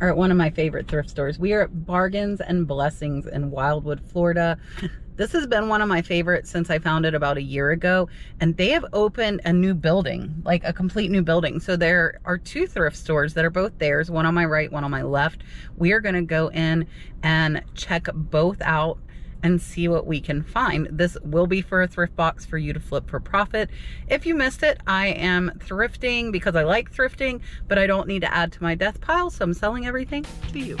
are at one of my favorite thrift stores. We are at Bargains and Blessings in Wildwood, Florida. This has been one of my favorites since I found it about a year ago. And they have opened a new building, like a complete new building. So there are two thrift stores that are both theirs, one on my right, one on my left. We are gonna go in and check both out and see what we can find. This will be for a thrift box for you to flip for profit. If you missed it, I am thrifting because I like thrifting, but I don't need to add to my death pile, so I'm selling everything to you.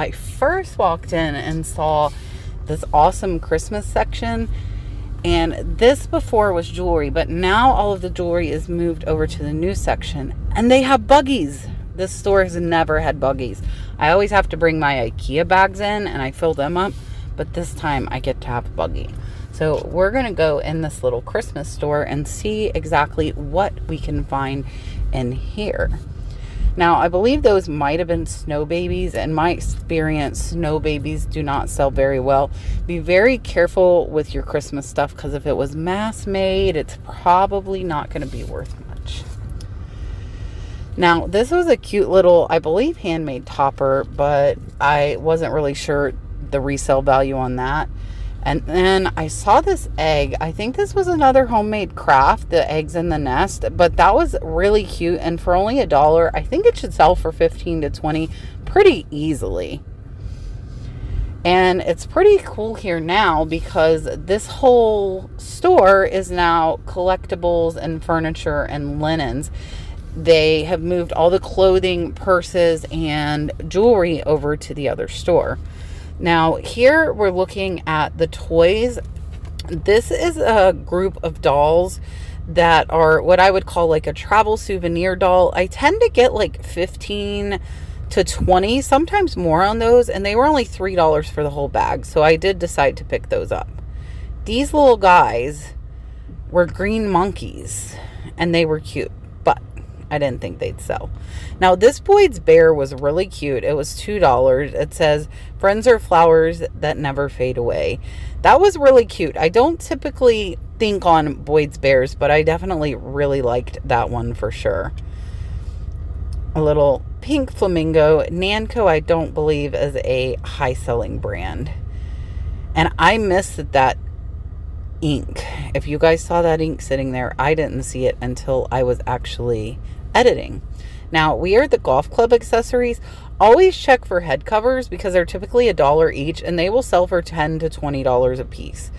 I first walked in and saw this awesome Christmas section. And this before was jewelry, but now all of the jewelry is moved over to the new section. And they have buggies. This store has never had buggies. I always have to bring my IKEA bags in and I fill them up, but this time I get to have a buggy. So we're going to go in this little Christmas store and see exactly what we can find in here. Now, I believe those might have been snow babies. In my experience, snow babies do not sell very well. Be very careful with your Christmas stuff because if it was mass made, it's probably not going to be worth much. Now, this was a cute little, I believe, handmade topper, but I wasn't really sure the resale value on that. And then I saw this egg. I think this was another homemade craft, the eggs in the nest, but that was really cute. And for only a dollar, I think it should sell for 15 to 20 pretty easily. And it's pretty cool here now because this whole store is now collectibles and furniture and linens. They have moved all the clothing, purses, and jewelry over to the other store. Now, here we're looking at the toys. This is a group of dolls that are what I would call like a travel souvenir doll. I tend to get like 15 to 20, sometimes more on those, and they were only $3 for the whole bag. So I did decide to pick those up. These little guys were green monkeys and they were cute. I didn't think they'd sell. Now, this Boyd's bear was really cute. It was $2. It says, Friends are flowers that never fade away. That was really cute. I don't typically think on Boyd's bears, but I definitely really liked that one for sure. A little pink flamingo. Nanco, I don't believe, is a high selling brand. And I missed that that ink. If you guys saw that ink sitting there, I didn't see it until I was actually editing. Now, we are at the golf club accessories. Always check for head covers because they're typically a dollar each and they will sell for 10 to $20 a piece.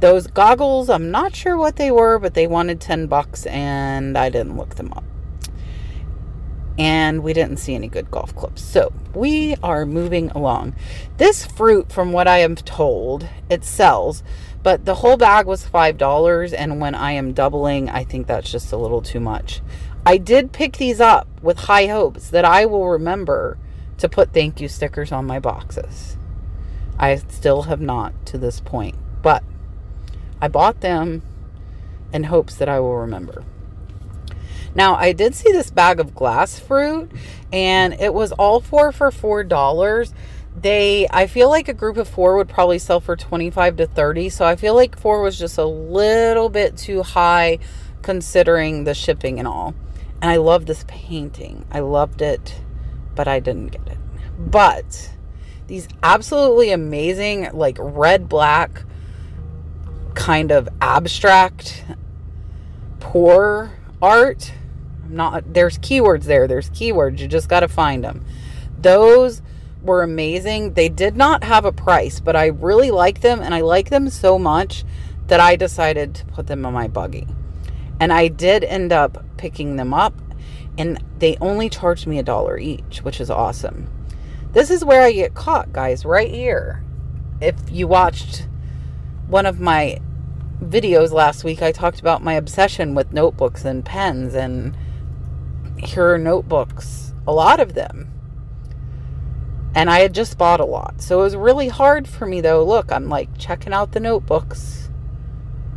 Those goggles, I'm not sure what they were, but they wanted 10 bucks and I didn't look them up. And we didn't see any good golf clubs. So we are moving along. This fruit, from what I am told, it sells, but the whole bag was $5. And when I am doubling, I think that's just a little too much. I did pick these up with high hopes that I will remember to put thank you stickers on my boxes. I still have not to this point, but I bought them in hopes that I will remember. Now, I did see this bag of glass fruit and it was all four for $4. They, I feel like a group of four would probably sell for 25 to 30. So I feel like four was just a little bit too high considering the shipping and all. And I love this painting. I loved it, but I didn't get it. But these absolutely amazing, like red black, kind of abstract, poor art. I'm not, there's keywords there. There's keywords. You just got to find them. Those were amazing. They did not have a price, but I really like them and I like them so much that I decided to put them in my buggy. And I did end up picking them up and they only charged me a dollar each, which is awesome. This is where I get caught, guys, right here. If you watched one of my videos last week, I talked about my obsession with notebooks and pens, and here are notebooks, a lot of them. And I had just bought a lot. So it was really hard for me, though. Look, I'm like checking out the notebooks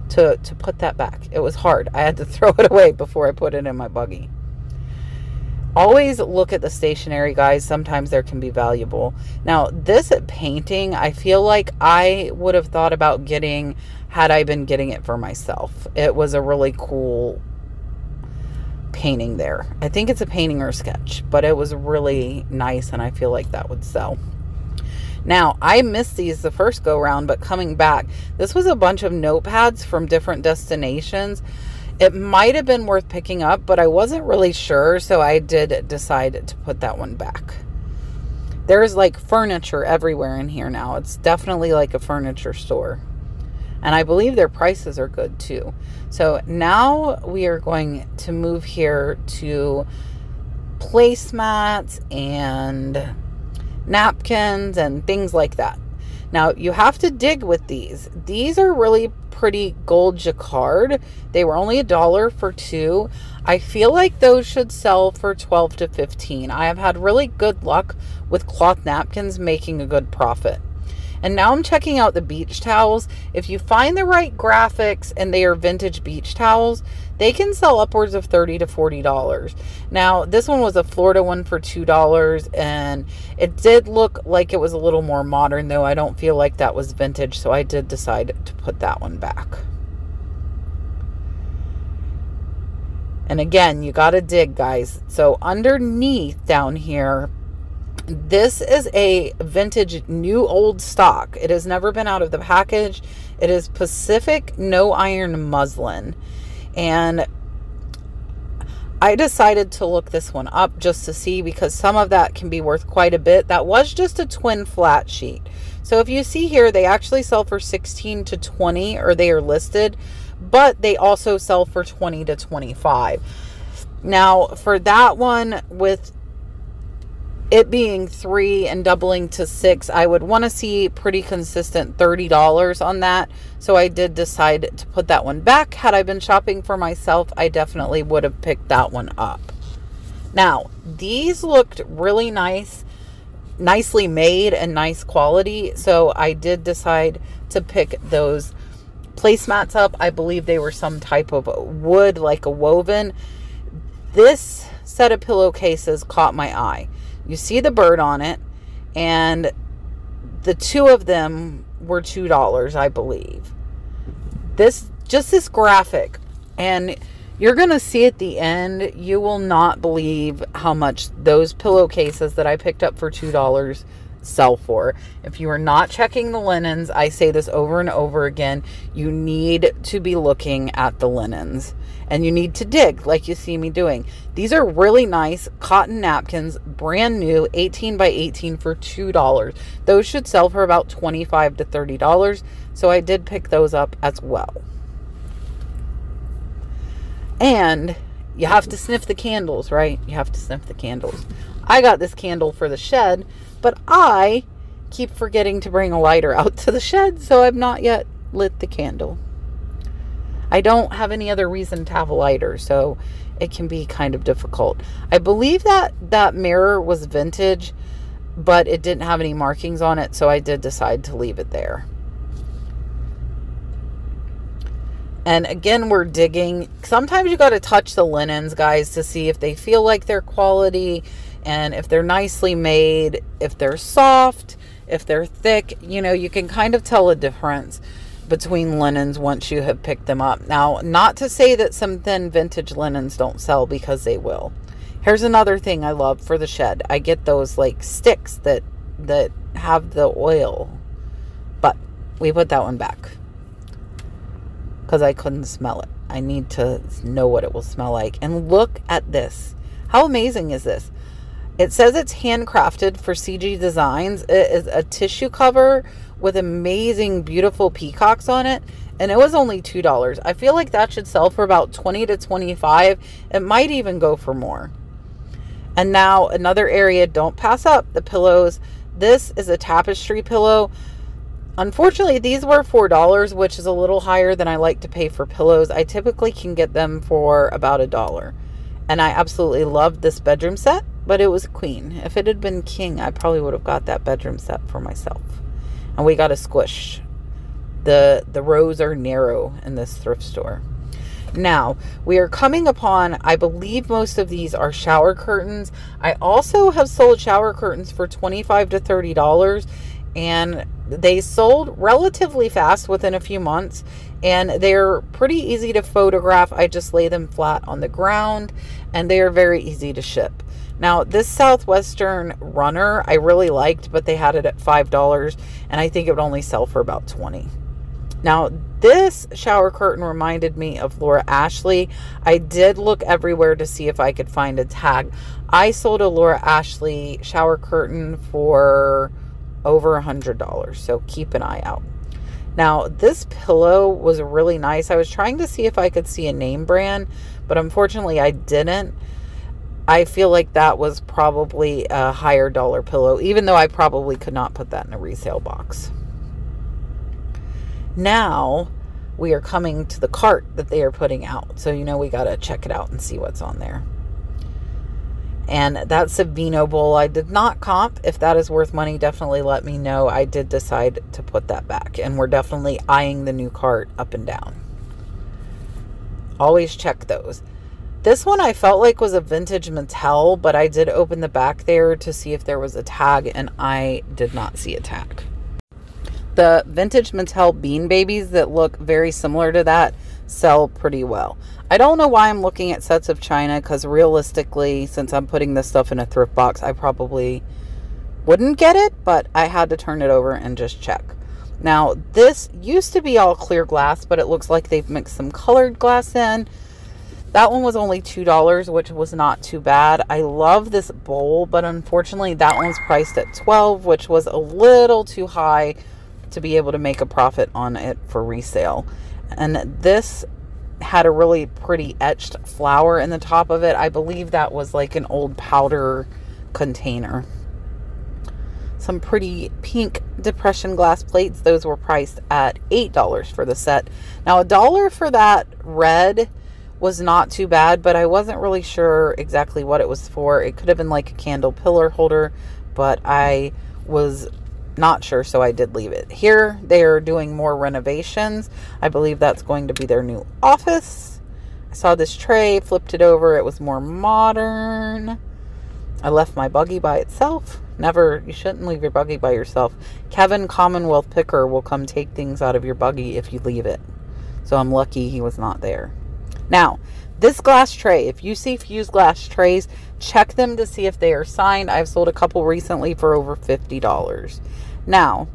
to, to put that back. It was hard. I had to throw it away before I put it in my buggy. Always look at the stationery, guys. Sometimes there can be valuable. Now, this painting, I feel like I would have thought about getting had I been getting it for myself. It was a really cool painting there. I think it's a painting or sketch, but it was really nice and I feel like that would sell. Now, I missed these the first go round, but coming back, this was a bunch of notepads from different destinations. It might have been worth picking up, but I wasn't really sure, so I did decide to put that one back. There's like furniture everywhere in here now. It's definitely like a furniture store. And I believe their prices are good too. So now we are going to move here to placemats and napkins and things like that. Now you have to dig with these. These are really pretty gold jacquard. They were only a dollar for two. I feel like those should sell for 12 to 15. I have had really good luck with cloth napkins making a good profit. And now I'm checking out the beach towels. If you find the right graphics and they are vintage beach towels, they can sell upwards of 30 to 40 dollars. Now this one was a florida one for two dollars and it did look like it was a little more modern though. I don't feel like that was vintage so i did decide to put that one back. And again you got to dig guys. So underneath down here this is a vintage new old stock. It has never been out of the package. It is pacific no iron muslin and I decided to look this one up just to see because some of that can be worth quite a bit. That was just a twin flat sheet. So if you see here, they actually sell for 16 to 20 or they are listed, but they also sell for 20 to 25. Now for that one with it being three and doubling to six, I would want to see pretty consistent $30 on that. So I did decide to put that one back. Had I been shopping for myself, I definitely would have picked that one up. Now, these looked really nice, nicely made and nice quality. So I did decide to pick those placemats up. I believe they were some type of wood, like a woven. This set of pillowcases caught my eye you see the bird on it, and the two of them were $2, I believe. This, just this graphic, and you're to see at the end, you will not believe how much those pillowcases that I picked up for $2 sell for. If you are not checking the linens, I say this over and over again, you need to be looking at the linens and you need to dig like you see me doing. These are really nice cotton napkins, brand new, 18 by 18 for $2. Those should sell for about 25 to $30. So I did pick those up as well. And you have to sniff the candles, right? You have to sniff the candles. I got this candle for the shed, but I keep forgetting to bring a lighter out to the shed, so I've not yet lit the candle. I don't have any other reason to have a lighter, so it can be kind of difficult. I believe that that mirror was vintage, but it didn't have any markings on it, so I did decide to leave it there. And again, we're digging. Sometimes you got to touch the linens, guys, to see if they feel like they're quality and if they're nicely made, if they're soft, if they're thick. You know, you can kind of tell a difference between linens once you have picked them up. Now, not to say that some thin vintage linens don't sell because they will. Here's another thing I love for the shed. I get those like sticks that that have the oil. But we put that one back because I couldn't smell it. I need to know what it will smell like. And look at this. How amazing is this? It says it's handcrafted for CG Designs. It is a tissue cover with amazing, beautiful peacocks on it. And it was only $2. I feel like that should sell for about 20 to 25 It might even go for more. And now another area, don't pass up the pillows. This is a tapestry pillow. Unfortunately, these were $4, which is a little higher than I like to pay for pillows. I typically can get them for about a dollar. And I absolutely love this bedroom set, but it was queen. If it had been king, I probably would have got that bedroom set for myself. And we got a squish. The the rows are narrow in this thrift store. Now, we are coming upon, I believe most of these are shower curtains. I also have sold shower curtains for 25 to $30 and they sold relatively fast within a few months and they're pretty easy to photograph. I just lay them flat on the ground and they are very easy to ship. Now, this Southwestern runner I really liked, but they had it at $5 and I think it would only sell for about 20. Now, this shower curtain reminded me of Laura Ashley. I did look everywhere to see if I could find a tag. I sold a Laura Ashley shower curtain for over a hundred dollars so keep an eye out now this pillow was really nice i was trying to see if i could see a name brand but unfortunately i didn't i feel like that was probably a higher dollar pillow even though i probably could not put that in a resale box now we are coming to the cart that they are putting out so you know we got to check it out and see what's on there and that a Vino bowl. I did not comp. If that is worth money, definitely let me know. I did decide to put that back, and we're definitely eyeing the new cart up and down. Always check those. This one I felt like was a vintage Mattel, but I did open the back there to see if there was a tag, and I did not see a tag. The vintage Mattel Bean Babies that look very similar to that sell pretty well. I don't know why I'm looking at sets of China because realistically, since I'm putting this stuff in a thrift box, I probably wouldn't get it, but I had to turn it over and just check. Now, this used to be all clear glass, but it looks like they've mixed some colored glass in. That one was only $2, which was not too bad. I love this bowl, but unfortunately that one's priced at 12 which was a little too high to be able to make a profit on it for resale. And this had a really pretty etched flower in the top of it. I believe that was like an old powder container. Some pretty pink depression glass plates. Those were priced at $8 for the set. Now, a dollar for that red was not too bad, but I wasn't really sure exactly what it was for. It could have been like a candle pillar holder, but I was not sure, so I did leave it. Here, they are doing more renovations. I believe that's going to be their new office. I saw this tray, flipped it over. It was more modern. I left my buggy by itself. Never, you shouldn't leave your buggy by yourself. Kevin Commonwealth Picker will come take things out of your buggy if you leave it. So I'm lucky he was not there. Now, this glass tray, if you see fused glass trays, check them to see if they are signed. I've sold a couple recently for over $50. Now,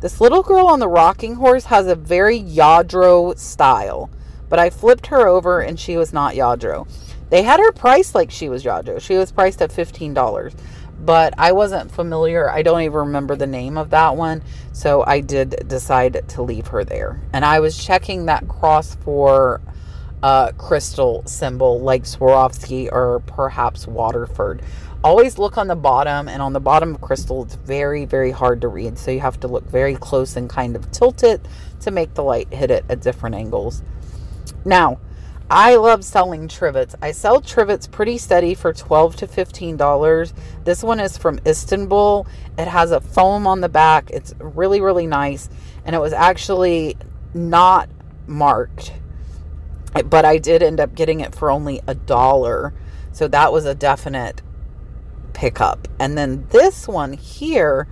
this little girl on the rocking horse has a very Lladró style, but I flipped her over and she was not Lladró. They had her priced like she was Lladró. She was priced at $15, but I wasn't familiar. I don't even remember the name of that one, so I did decide to leave her there. And I was checking that cross for a crystal symbol like Swarovski or perhaps Waterford always look on the bottom and on the bottom of crystal it's very very hard to read so you have to look very close and kind of tilt it to make the light hit it at different angles now I love selling trivets. I sell trivets pretty steady for 12 to $15. This one is from Istanbul. It has a foam on the back. It's really, really nice. And it was actually not marked, but I did end up getting it for only a dollar. So that was a definite pickup. And then this one here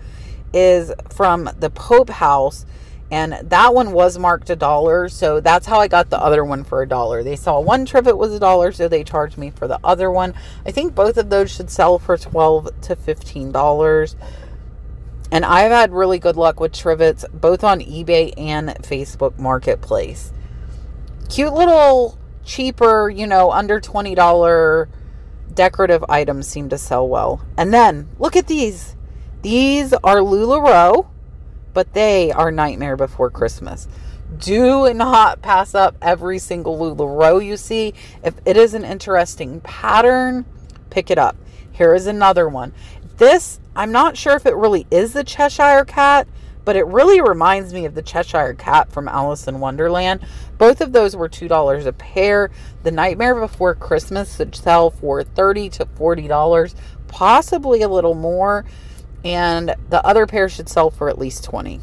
is from the Pope House. And that one was marked a dollar. So that's how I got the other one for a dollar. They saw one trivet was a dollar, so they charged me for the other one. I think both of those should sell for 12 to $15. And I've had really good luck with trivets, both on eBay and Facebook Marketplace. Cute little, cheaper, you know, under $20 decorative items seem to sell well. And then look at these. These are LuLaRoe, but they are Nightmare Before Christmas. Do not pass up every single LuLaRoe you see. If it is an interesting pattern, pick it up. Here is another one. This, I'm not sure if it really is the Cheshire Cat, but it really reminds me of the Cheshire Cat from Alice in Wonderland. Both of those were $2 a pair. The Nightmare Before Christmas should sell for $30 to $40, possibly a little more, and the other pair should sell for at least 20.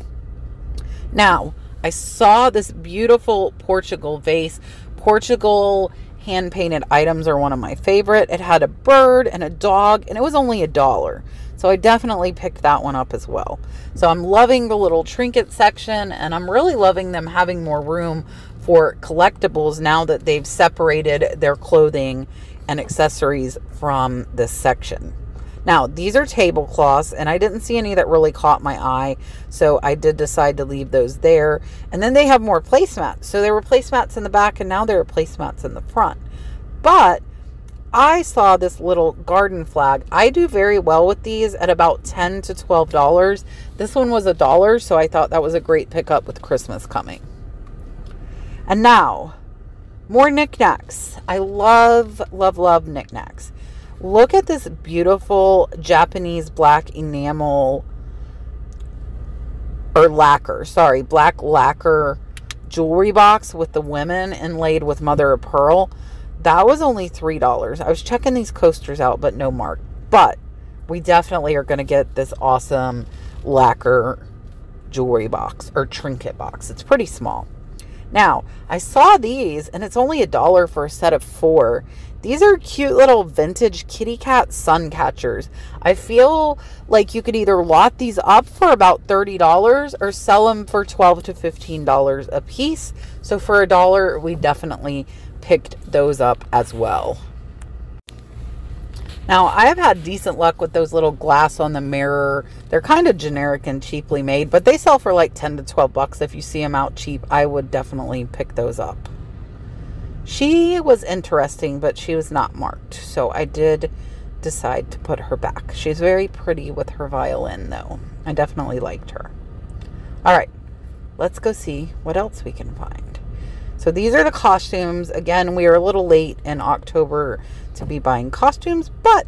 Now, I saw this beautiful Portugal vase. Portugal hand painted items are one of my favorite. It had a bird and a dog, and it was only a dollar. So I definitely picked that one up as well. So I'm loving the little trinket section, and I'm really loving them having more room for collectibles now that they've separated their clothing and accessories from this section. Now, these are tablecloths, and I didn't see any that really caught my eye, so I did decide to leave those there. And then they have more placemats. So there were placemats in the back, and now there are placemats in the front. But I saw this little garden flag. I do very well with these at about 10 to $12. This one was a dollar, so I thought that was a great pickup with Christmas coming. And now, more knickknacks. I love, love, love knickknacks. Look at this beautiful Japanese black enamel or lacquer, sorry, black lacquer jewelry box with the women inlaid with mother of pearl. That was only $3. I was checking these coasters out, but no mark. But we definitely are going to get this awesome lacquer jewelry box or trinket box. It's pretty small. Now, I saw these and it's only a dollar for a set of four. These are cute little vintage kitty cat sun catchers. I feel like you could either lot these up for about $30 or sell them for $12 to $15 a piece. So for a dollar, we definitely picked those up as well. Now, I have had decent luck with those little glass on the mirror. They're kind of generic and cheaply made, but they sell for like 10 to 12 bucks. If you see them out cheap, I would definitely pick those up. She was interesting, but she was not marked. So I did decide to put her back. She's very pretty with her violin, though. I definitely liked her. All right, let's go see what else we can find. So these are the costumes. Again, we are a little late in October to be buying costumes, but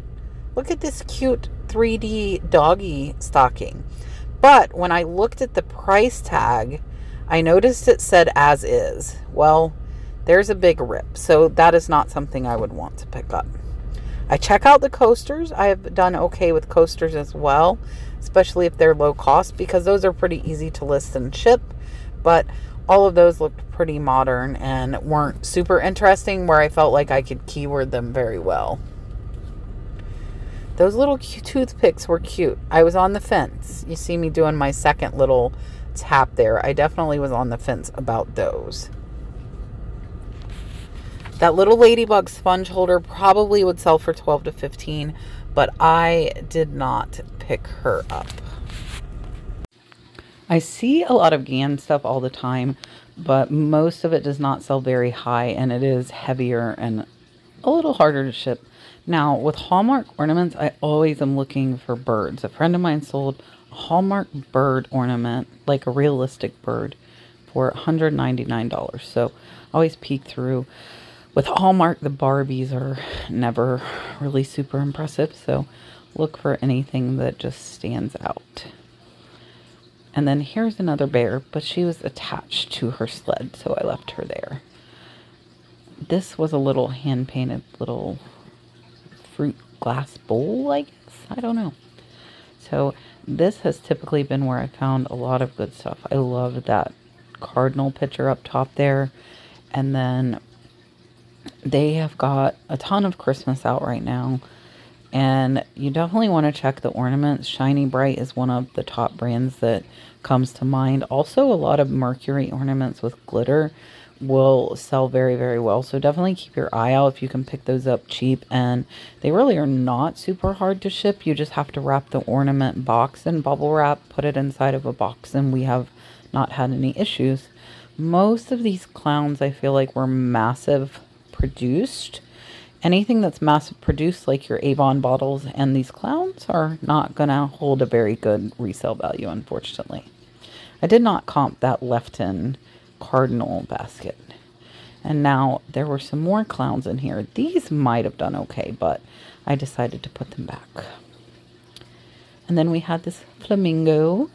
look at this cute 3D doggy stocking. But when I looked at the price tag, I noticed it said as is. Well, there's a big rip. So that is not something I would want to pick up. I check out the coasters. I have done okay with coasters as well, especially if they're low cost because those are pretty easy to list and ship. But all of those looked pretty modern and weren't super interesting where I felt like I could keyword them very well. Those little toothpicks were cute. I was on the fence. You see me doing my second little tap there. I definitely was on the fence about those. That little ladybug sponge holder probably would sell for 12 to 15, but I did not pick her up. I see a lot of Ganz stuff all the time, but most of it does not sell very high and it is heavier and a little harder to ship. Now, with Hallmark ornaments, I always am looking for birds. A friend of mine sold a Hallmark bird ornament, like a realistic bird, for $199. So I always peek through with Hallmark, the Barbies are never really super impressive, so look for anything that just stands out. And then here's another bear, but she was attached to her sled, so I left her there. This was a little hand-painted little fruit glass bowl, I guess? I don't know. So this has typically been where I found a lot of good stuff. I love that cardinal picture up top there. And then they have got a ton of Christmas out right now. And you definitely want to check the ornaments. Shiny Brite is one of the top brands that comes to mind. Also, a lot of Mercury ornaments with glitter will sell very, very well. So definitely keep your eye out if you can pick those up cheap. And they really are not super hard to ship. You just have to wrap the ornament box in bubble wrap, put it inside of a box, and we have not had any issues. Most of these clowns I feel like were massive produced. Anything that's mass produced, like your Avon bottles and these clowns, are not going to hold a very good resale value, unfortunately. I did not comp that Lefton Cardinal basket. And now there were some more clowns in here. These might have done okay, but I decided to put them back. And then we had this flamingo.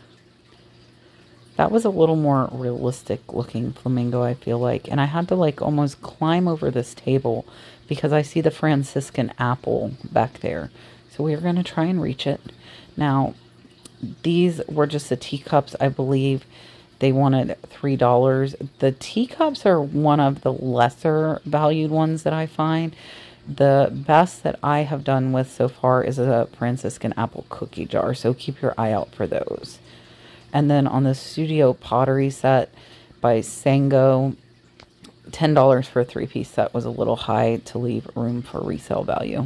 That was a little more realistic looking flamingo, I feel like. And I had to like almost climb over this table because I see the Franciscan apple back there. So we are going to try and reach it. Now, these were just the teacups, I believe. They wanted $3. The teacups are one of the lesser valued ones that I find. The best that I have done with so far is a Franciscan apple cookie jar. So keep your eye out for those. And then on the Studio Pottery set by Sango, $10 for a three-piece set was a little high to leave room for resale value.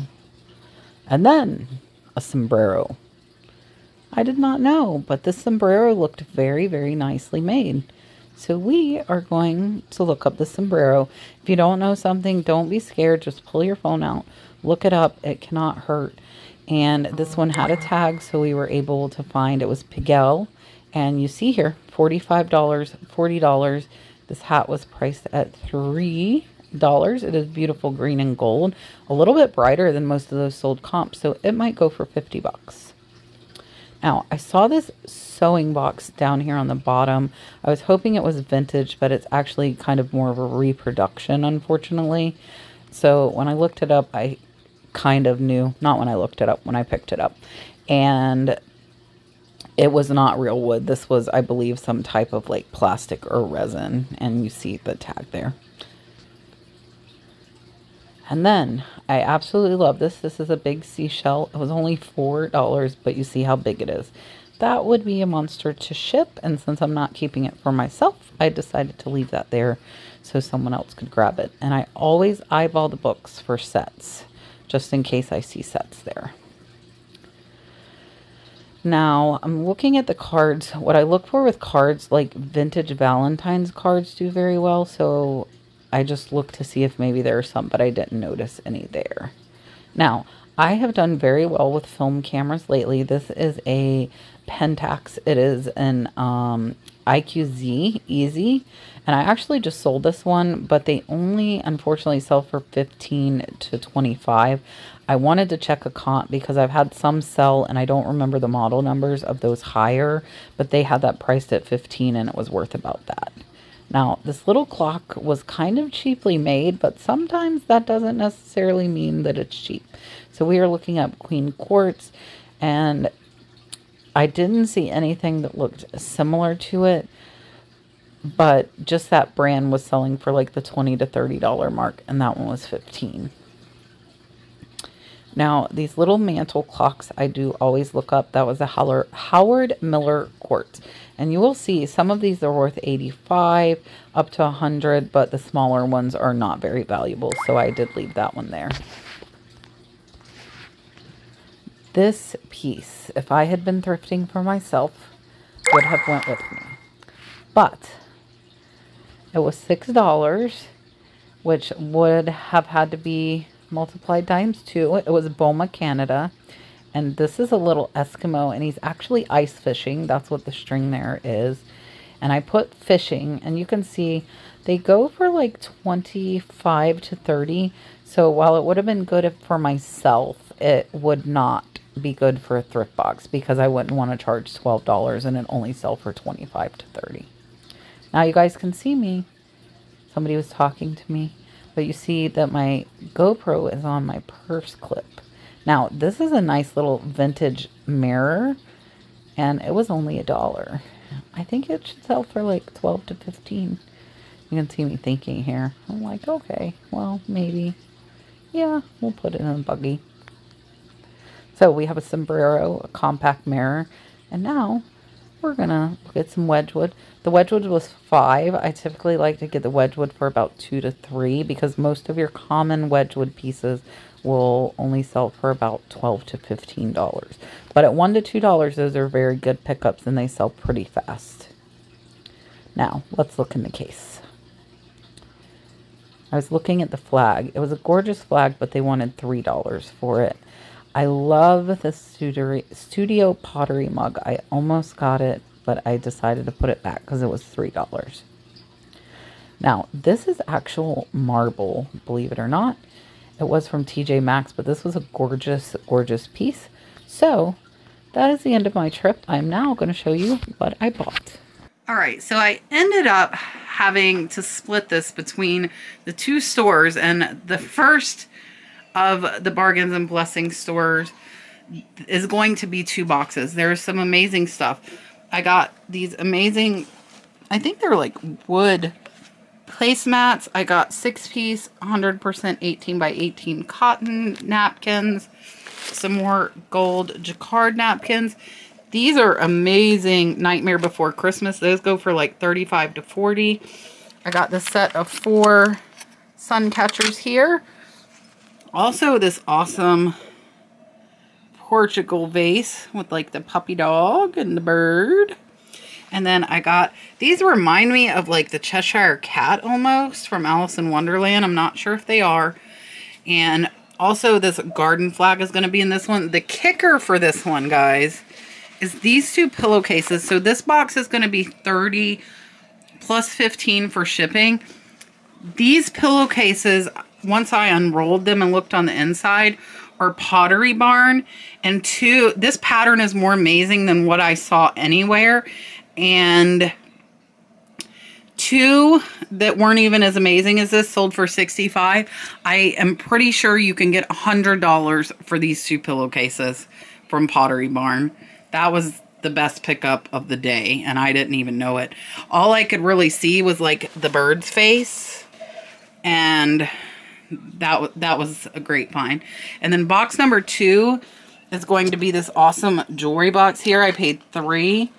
And then a sombrero. I did not know, but this sombrero looked very, very nicely made. So we are going to look up the sombrero. If you don't know something, don't be scared. Just pull your phone out. Look it up. It cannot hurt. And this one had a tag, so we were able to find it was Piguel. And you see here, $45, $40. This hat was priced at $3. It is beautiful green and gold. A little bit brighter than most of those sold comps, so it might go for 50 bucks. Now, I saw this sewing box down here on the bottom. I was hoping it was vintage, but it's actually kind of more of a reproduction, unfortunately. So when I looked it up, I kind of knew, not when I looked it up, when I picked it up. And it was not real wood. This was, I believe, some type of like plastic or resin. And you see the tag there. And then I absolutely love this. This is a big seashell. It was only $4, but you see how big it is. That would be a monster to ship. And since I'm not keeping it for myself, I decided to leave that there so someone else could grab it. And I always eyeball the books for sets, just in case I see sets there. Now, I'm looking at the cards. What I look for with cards, like vintage Valentine's cards do very well. So I just looked to see if maybe there are some, but I didn't notice any there. Now, I have done very well with film cameras lately. This is a Pentax. It is an um, IQZ Easy. And I actually just sold this one, but they only unfortunately sell for 15 to 25. I wanted to check a comp because I've had some sell and I don't remember the model numbers of those higher, but they had that priced at 15 and it was worth about that. Now, this little clock was kind of cheaply made, but sometimes that doesn't necessarily mean that it's cheap. So we are looking at Queen Quartz and I didn't see anything that looked similar to it, but just that brand was selling for like the 20 to $30 mark and that one was 15 now, these little mantle clocks I do always look up. That was a Howard Miller quartz. And you will see some of these are worth 85 up to 100 but the smaller ones are not very valuable. So I did leave that one there. This piece, if I had been thrifting for myself, would have went with me. But it was $6, which would have had to be multiplied times two. It was Boma, Canada. And this is a little Eskimo, and he's actually ice fishing. That's what the string there is. And I put fishing, and you can see they go for like 25 to 30. So while it would have been good for myself, it would not be good for a thrift box because I wouldn't want to charge $12 and it only sell for 25 to 30. Now you guys can see me. Somebody was talking to me. But you see that my GoPro is on my purse clip. Now, this is a nice little vintage mirror, and it was only a dollar. I think it should sell for like 12 to 15. You can see me thinking here. I'm like, okay, well, maybe. Yeah, we'll put it in a buggy. So we have a sombrero, a compact mirror, and now we're gonna get some Wedgwood. The Wedgwood was five. I typically like to get the Wedgwood for about two to three because most of your common Wedgwood pieces will only sell for about 12 to $15. But at one to $2, those are very good pickups and they sell pretty fast. Now, let's look in the case. I was looking at the flag. It was a gorgeous flag, but they wanted $3 for it. I love the studio, pottery mug. I almost got it, but I decided to put it back because it was $3. Now, this is actual marble, believe it or not. It was from TJ Maxx, but this was a gorgeous, gorgeous piece. So, that is the end of my trip. I'm now going to show you what I bought. All right, so I ended up having to split this between the two stores, and the first of the Bargains and Blessings stores is going to be two boxes. There's some amazing stuff. I got these amazing, I think they're like wood placemats. I got six piece, 100% 18 by 18 cotton napkins, some more gold jacquard napkins. These are amazing Nightmare Before Christmas. Those go for like 35 to 40. I got the set of four sun catchers here. Also this awesome Portugal vase with like the puppy dog and the bird. And then I got, these remind me of like the Cheshire Cat almost from Alice in Wonderland. I'm not sure if they are. And also this garden flag is going to be in this one. The kicker for this one, guys, is these two pillowcases. So this box is going to be 30 plus 15 for shipping. These pillowcases, once I unrolled them and looked on the inside, are Pottery Barn. And two, this pattern is more amazing than what I saw anywhere and two that weren't even as amazing as this sold for 65 I am pretty sure you can get $100 for these two pillowcases from Pottery Barn. That was the best pickup of the day and I didn't even know it. All I could really see was like the bird's face and that that was a great find. And then box number two is going to be this awesome jewelry box here. I paid three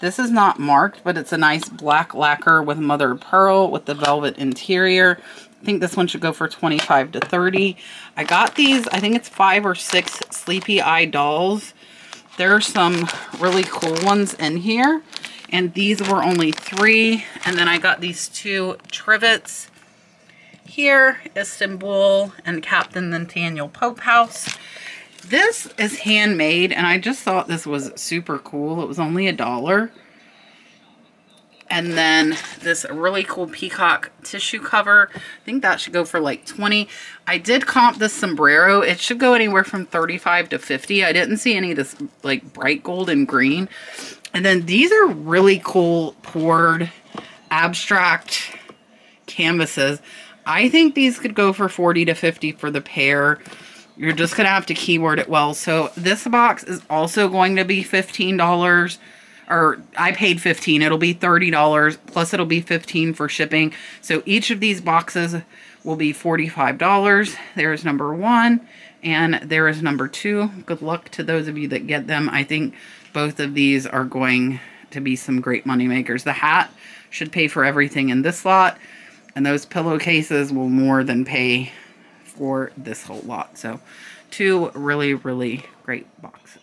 this is not marked, but it's a nice black lacquer with mother of pearl with the velvet interior. I think this one should go for 25 to 30. I got these, I think it's five or six Sleepy Eye dolls. There are some really cool ones in here. And these were only three. And then I got these two trivets here, Istanbul and Captain Nathaniel Pope House. This is handmade, and I just thought this was super cool. It was only a dollar. And then this really cool peacock tissue cover. I think that should go for like 20. I did comp this sombrero. It should go anywhere from 35 to 50. I didn't see any of this like bright gold and green. And then these are really cool poured abstract canvases. I think these could go for 40 to 50 for the pair. You're just going to have to keyword it well. So this box is also going to be $15 or I paid 15 it'll be $30 plus it'll be 15 for shipping. So each of these boxes will be $45 there's number one and there is number two. Good luck to those of you that get them. I think both of these are going to be some great money makers the hat should pay for everything in this lot and those pillowcases will more than pay for this whole lot. So two really, really great boxes.